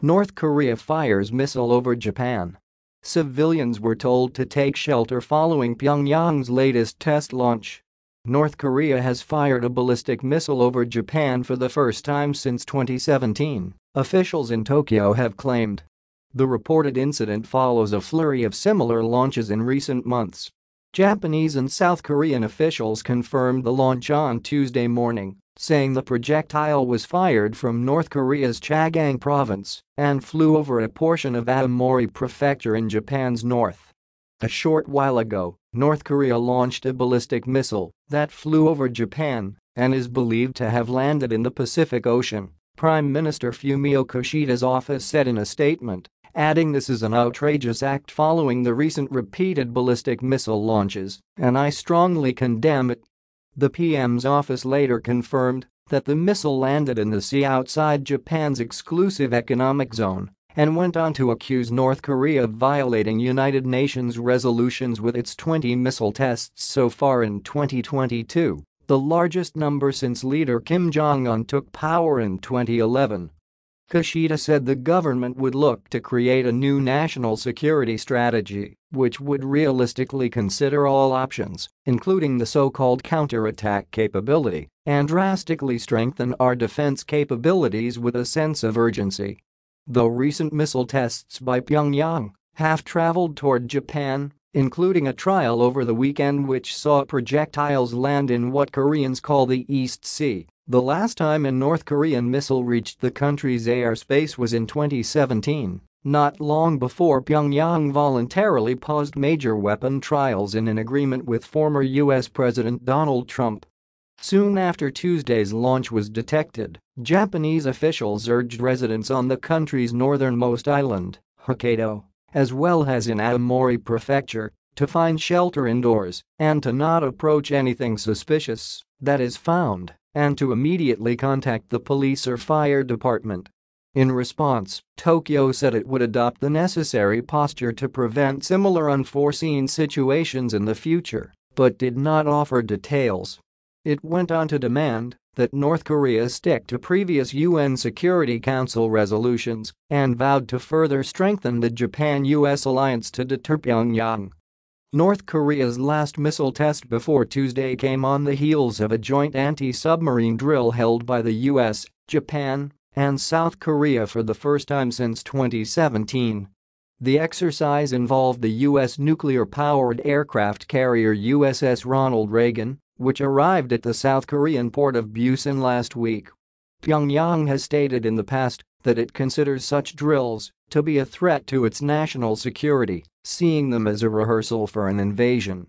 North Korea fires missile over Japan. Civilians were told to take shelter following Pyongyang's latest test launch. North Korea has fired a ballistic missile over Japan for the first time since 2017, officials in Tokyo have claimed. The reported incident follows a flurry of similar launches in recent months. Japanese and South Korean officials confirmed the launch on Tuesday morning, saying the projectile was fired from North Korea's Chagang province and flew over a portion of Aomori prefecture in Japan's north. A short while ago, North Korea launched a ballistic missile that flew over Japan and is believed to have landed in the Pacific Ocean, Prime Minister Fumio Kishida's office said in a statement adding this is an outrageous act following the recent repeated ballistic missile launches, and I strongly condemn it. The PM's office later confirmed that the missile landed in the sea outside Japan's exclusive economic zone and went on to accuse North Korea of violating United Nations resolutions with its 20 missile tests so far in 2022, the largest number since leader Kim Jong-un took power in 2011. Kishida said the government would look to create a new national security strategy, which would realistically consider all options, including the so-called counterattack capability, and drastically strengthen our defense capabilities with a sense of urgency. Though recent missile tests by Pyongyang have traveled toward Japan, including a trial over the weekend which saw projectiles land in what Koreans call the East Sea, the last time a North Korean missile reached the country's airspace was in 2017, not long before Pyongyang voluntarily paused major weapon trials in an agreement with former U.S. President Donald Trump. Soon after Tuesday's launch was detected, Japanese officials urged residents on the country's northernmost island, Hokkaido, as well as in Aomori Prefecture, to find shelter indoors and to not approach anything suspicious that is found and to immediately contact the police or fire department. In response, Tokyo said it would adopt the necessary posture to prevent similar unforeseen situations in the future, but did not offer details. It went on to demand that North Korea stick to previous UN Security Council resolutions and vowed to further strengthen the Japan-US alliance to deter Pyongyang. North Korea's last missile test before Tuesday came on the heels of a joint anti-submarine drill held by the US, Japan, and South Korea for the first time since 2017. The exercise involved the U.S. nuclear-powered aircraft carrier USS Ronald Reagan, which arrived at the South Korean port of Busan last week. Pyongyang has stated in the past that it considers such drills to be a threat to its national security, seeing them as a rehearsal for an invasion.